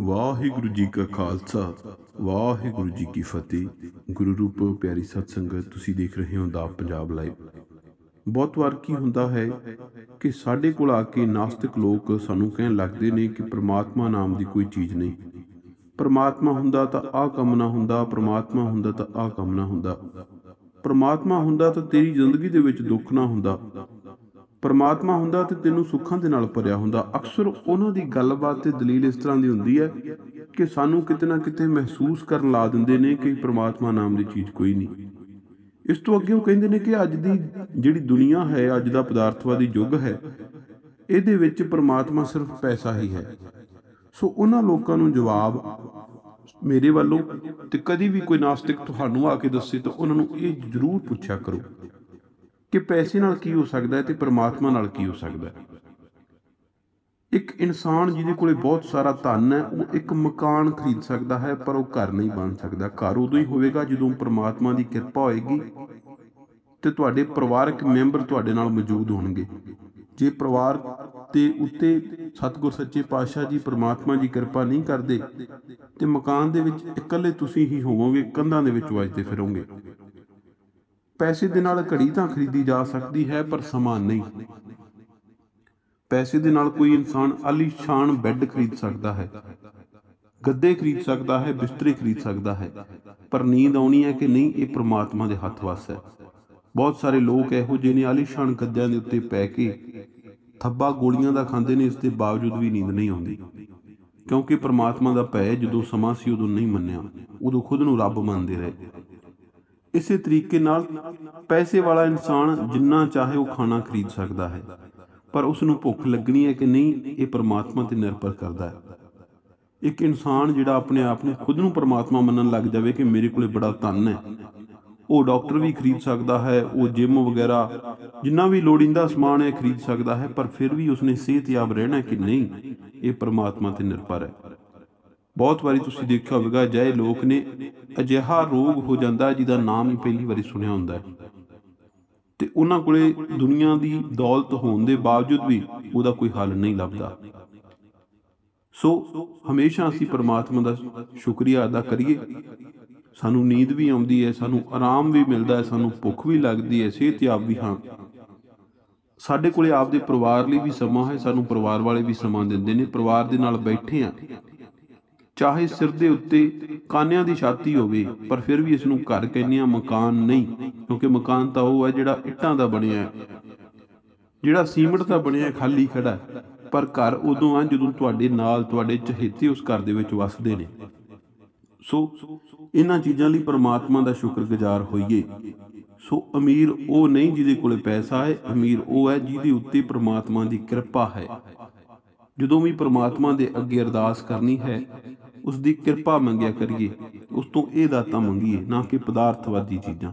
ਵਾਹਿਗੁਰੂ ਜੀ ਕਾ ਖਾਲਸਾ, ਵਾਹਿਗੁਰੂ ਜੀ ਕੀ ਫਤਿਹ। ਗੁਰੂ ਰੂਪ ਪਿਆਰੀ ਸਤ ਸੰਗਤ ਤੁਸੀਂ ਦੇਖ ਰਹੇ ਹੋ ਦਾ ਪੰਜਾਬ ਲਾਈਵ। ਬਹੁਤ ਵਾਰ ਕੀ ਹੁੰਦਾ ਹੈ ਕਿ ਸਾਡੇ ਕੋਲ ਆ ਕੇ ਨਾਸਤਿਕ ਲੋਕ ਸਾਨੂੰ ਕਹਿਣ ਲੱਗਦੇ ਨੇ ਕਿ ਪ੍ਰਮਾਤਮਾ ਨਾਮ ਦੀ ਕੋਈ ਚੀਜ਼ ਨਹੀਂ। ਪ੍ਰਮਾਤਮਾ ਹੁੰਦਾ ਤਾਂ ਆਹ ਕੰਮ ਨਾ ਹੁੰਦਾ, ਪ੍ਰਮਾਤਮਾ ਹੁੰਦਾ ਤਾਂ ਆਹ ਕੰਮ ਨਾ ਹੁੰਦਾ। ਪ੍ਰਮਾਤਮਾ ਹੁੰਦਾ ਤਾਂ ਤੇਰੀ ਜ਼ਿੰਦਗੀ ਦੇ ਵਿੱਚ ਦੁੱਖ ਨਾ ਹੁੰਦਾ। ਪਰਮਾਤਮਾ ਹੁੰਦਾ ਤੇ ਤੈਨੂੰ ਸੁੱਖਾਂ ਦੇ ਨਾਲ ਭਰਿਆ ਹੁੰਦਾ। ਅਕਸਰ ਉਹਨਾਂ ਦੀ ਗੱਲਬਾਤ ਤੇ ਦਲੀਲ ਇਸ ਤਰ੍ਹਾਂ ਦੀ ਹੁੰਦੀ ਹੈ ਕਿ ਸਾਨੂੰ ਕਿਤੇ ਨਾ ਕਿਤੇ ਮਹਿਸੂਸ ਕਰਨ ਲਾ ਦਿੰਦੇ ਨੇ ਕਿ ਪ੍ਰਮਾਤਮਾ ਨਾਮ ਦੀ ਚੀਜ਼ ਕੋਈ ਨਹੀਂ। ਇਸ ਤੋਂ ਅੱਗੇ ਉਹ ਕਹਿੰਦੇ ਨੇ ਕਿ ਅੱਜ ਦੀ ਜਿਹੜੀ ਦੁਨੀਆ ਹੈ, ਅੱਜ ਦਾ ਪਦਾਰਥਵਾਦੀ ਯੁੱਗ ਹੈ, ਇਹਦੇ ਵਿੱਚ ਪਰਮਾਤਮਾ ਸਿਰਫ ਪੈਸਾ ਹੀ ਹੈ। ਸੋ ਉਹਨਾਂ ਲੋਕਾਂ ਨੂੰ ਜਵਾਬ, ਮੇਰੇ ਵੱਲੋਂ ਤੇ ਕਦੀ ਵੀ ਕੋਈ ਨਾਸਤਿਕ ਤੁਹਾਨੂੰ ਆ ਕੇ ਦੱਸੇ ਤਾਂ ਉਹਨਾਂ ਨੂੰ ਇਹ ਜ਼ਰੂਰ ਪੁੱਛਿਆ ਕਰੋ। ਕਿ ਪੈਸੇ ਨਾਲ ਕੀ ਹੋ ਸਕਦਾ ਹੈ ਤੇ ਪ੍ਰਮਾਤਮਾ ਨਾਲ ਕੀ ਹੋ ਸਕਦਾ ਹੈ। ਇੱਕ ਇਨਸਾਨ ਜਿਹਦੇ ਕੋਲੇ ਬਹੁਤ ਸਾਰਾ ਧਨ ਹੈ, ਉਹ ਇੱਕ ਮਕਾਨ ਖਰੀਦ ਸਕਦਾ ਹੈ, ਪਰ ਉਹ ਘਰ ਨਹੀਂ ਬਣ ਸਕਦਾ। ਘਰ ਉਦੋਂ ਹੀ ਹੋਵੇਗਾ ਜਦੋਂ ਪ੍ਰਮਾਤਮਾ ਦੀ ਕਿਰਪਾ ਹੋਏਗੀ ਤੇ ਤੁਹਾਡੇ ਪਰਿਵਾਰਕ ਮੈਂਬਰ ਤੁਹਾਡੇ ਨਾਲ ਮੌਜੂਦ ਹੋਣਗੇ। ਜੇ ਪਰਿਵਾਰ ਤੇ ਉੱਤੇ ਸਤਿਗੁਰ ਸੱਚੇ ਪਾਤਸ਼ਾਹ ਜੀ, ਪ੍ਰਮਾਤਮਾ ਜੀ ਕਿਰਪਾ ਨਹੀਂ ਕਰਦੇ, ਤੇ ਮਕਾਨ ਦੇ ਵਿੱਚ ਇਕੱਲੇ ਤੁਸੀਂ ਹੀ ਹੋਵੋਗੇ, ਕੰਧਾਂ ਦੇ ਵਿੱਚ ਵੱਜਦੇ ਫਿਰੋਗੇ। ਪੈਸੇ ਦੇ ਨਾਲ ਘੜੀ ਤਾਂ ਖਰੀਦੀ ਜਾ ਸਕਦੀ ਹੈ, ਪਰ ਸਮਾਂ ਨਹੀਂ। ਪੈਸੇ ਦੇ ਨਾਲ ਕੋਈ ਇਨਸਾਨ ਆਲੀਸ਼ਾਨ ਬੈੱਡ ਖਰੀਦ ਸਕਦਾ ਹੈ, ਗੱਦੇ ਖਰੀਦ ਸਕਦਾ ਹੈ, ਬਿਸਤਰੇ ਖਰੀਦ ਸਕਦਾ ਹੈ, ਪਰ ਨੀਂਦ ਆਉਣੀ ਹੈ ਕਿ ਨਹੀਂ, ਇਹ ਪ੍ਰਮਾਤਮਾ ਦੇ ਹੱਥ ਵਸ ਹੈ। ਬਹੁਤ ਸਾਰੇ ਲੋਕ ਇਹੋ ਜਿਹੇ ਨੇ ਆਲੀਸ਼ਾਨ ਗੱਦਿਆਂ ਦੇ ਉੱਤੇ ਪੈ ਕੇ ਥੱਬਾ ਗੋਲੀਆਂ ਦਾ ਖਾਂਦੇ ਨੇ, ਇਸ ਦੇ ਬਾਵਜੂਦ ਵੀ ਨੀਂਦ ਨਹੀਂ ਆਉਂਦੀ। ਕਿਉਂਕਿ ਪ੍ਰਮਾਤਮਾ ਦਾ ਭੈ ਜਦੋਂ ਸਮਾਂ ਸੀ ਉਦੋਂ ਨਹੀਂ ਮੰਨਿਆ, ਉਦੋਂ ਖੁਦ ਨੂੰ ਰੱਬ ਮੰਨਦੇ ਰਹੇ। ਇਸੇ ਤਰੀਕੇ ਨਾਲ ਪੈਸੇ ਵਾਲਾ ਇਨਸਾਨ ਜਿੰਨਾ ਚਾਹੇ ਉਹ ਖਾਣਾ ਖਰੀਦ ਸਕਦਾ ਹੈ, ਪਰ ਉਸ ਨੂੰ ਭੁੱਖ ਲੱਗਣੀ ਹੈ ਕਿ ਨਹੀਂ, ਇਹ ਪਰਮਾਤਮਾ ਤੇ ਨਿਰਭਰ ਕਰਦਾ ਹੈ। ਇੱਕ ਇਨਸਾਨ ਜਿਹੜਾ ਆਪਣੇ ਆਪ ਨੂੰ ਖੁਦ ਨੂੰ ਪਰਮਾਤਮਾ ਮੰਨਣ ਲੱਗ ਜਾਵੇ ਕਿ ਮੇਰੇ ਕੋਲੇ ਬੜਾ ਧਨ ਹੈ, ਉਹ ਡਾਕਟਰ ਵੀ ਖਰੀਦ ਸਕਦਾ ਹੈ, ਉਹ ਜਿਮ ਵਗੈਰਾ ਜਿੰਨਾ ਵੀ ਲੋੜੀਂਦਾ ਸਮਾਨ ਹੈ, ਖਰੀਦ ਸਕਦਾ ਹੈ, ਪਰ ਫਿਰ ਵੀ ਉਸਨੇ ਸਿਹਤਯਾਬ ਰਹਿਣਾ ਕਿ ਨਹੀਂ, ਇਹ ਪਰਮਾਤਮਾ ਤੇ ਨਿਰਭਰ ਹੈ। ਬਹੁਤ ਵਾਰੀ ਤੁਸੀਂ ਦੇਖਿਆ ਹੋਵੇਗਾ, ਅਜਿਹੇ ਲੋਕ ਨੇ ਅਜਿਹਾ ਰੋਗ ਹੋ ਜਾਂਦਾ ਜਿਹਦਾ ਨਾਮ ਪਹਿਲੀ ਵਾਰੀ ਸੁਣਿਆ ਹੁੰਦਾ ਹੈ। ਤੇ ਉਹਨਾਂ ਕੋਲੇ ਦੁਨੀਆ ਦੀ ਦੌਲਤ ਹੋਣ ਦੇ ਬਾਵਜੂਦ ਵੀ ਉਹਦਾ ਕੋਈ ਹੱਲ ਨਹੀਂ ਲੱਭਦਾ। ਸੋ ਹਮੇਸ਼ਾ ਅਸੀਂ ਪਰਮਾਤਮਾ ਦਾ ਸ਼ੁਕਰੀਆ ਅਦਾ ਕਰੀਏ। ਸਾਨੂੰ ਨੀਂਦ ਵੀ ਆਉਂਦੀ ਹੈ, ਸਾਨੂੰ ਆਰਾਮ ਵੀ ਮਿਲਦਾ ਹੈ, ਸਾਨੂੰ ਭੁੱਖ ਵੀ ਲੱਗਦੀ ਹੈ ਸਿਹਤਯਾਬ ਵੀ ਹਾਂ। ਸਾਡੇ ਕੋਲੇ ਆਪਦੇ ਪਰਿਵਾਰ ਲਈ ਵੀ ਸਮਾਂ ਹੈ, ਸਾਨੂੰ ਪਰਿਵਾਰ ਵਾਲੇ ਵੀ ਸਮਾਂ ਦਿੰਦੇ ਨੇ, ਪਰਿਵਾਰ ਦੇ ਨਾਲ ਬੈਠੇ ਆ ਚਾਹੇ ਸਿਰ ਦੇ ਉੱਤੇ ਕਾਨਿਆਂ ਦੀ ਛਾਤੀ ਹੋਵੇ, ਪਰ ਫਿਰ ਵੀ ਇਸ ਨੂੰ ਘਰ ਕਹਿੰਦੇ ਆ ਮਕਾਨ ਨਹੀਂ, ਕਿਉਂਕਿ ਮਕਾਨ ਤਾਂ ਉਹ ਹੈ ਜਿਹੜਾ ਇੱਟਾਂ ਦਾ ਬਣਿਆ ਹੈ। ਜਿਹੜਾ ਸੀਮਿੰਟ ਦਾ ਬਣਿਆ ਖਾਲੀ ਖੜਾ ਪਰ ਘਰ ਉਦੋਂ ਆ ਜਦੋਂ ਤੁਹਾਡੇ ਨਾਲ ਤੁਹਾਡੇ ਚਹੇਤੇ ਉਸ ਘਰ ਦੇ ਵਿੱਚ ਵਸਦੇ ਨੇ। ਸੋ, ਇਹਨਾਂ ਚੀਜ਼ਾਂ ਲਈ ਪਰਮਾਤਮਾ ਦਾ ਸ਼ੁਕਰਗੁਜ਼ਾਰ ਹੋਈਏ। ਸੋ, ਅਮੀਰ ਉਹ ਨਹੀਂ ਜਿਹਦੇ ਕੋਲੇ ਪੈਸਾ ਹੈ, ਅਮੀਰ ਉਹ ਹੈ ਜਿਹਦੇ ਉੱਤੇ ਪਰਮਾਤਮਾ ਦੀ ਕਿਰਪਾ ਹੈ। ਜਦੋਂ ਵੀ ਪਰਮਾਤਮਾ ਦੇ ਅੱਗੇ ਅਰਦਾਸ ਕਰਨੀ ਹੈ ਉਸ ਦੀ ਕਿਰਪਾ ਮੰਗਿਆ ਕਰੀਏ ਉਸ ਤੋਂ ਇਹ ਦਾਤਾ ਮੰਗੀਏ ਨਾ ਕਿ ਪਦਾਰਥਵਾਦੀ ਚੀਜ਼ਾਂ।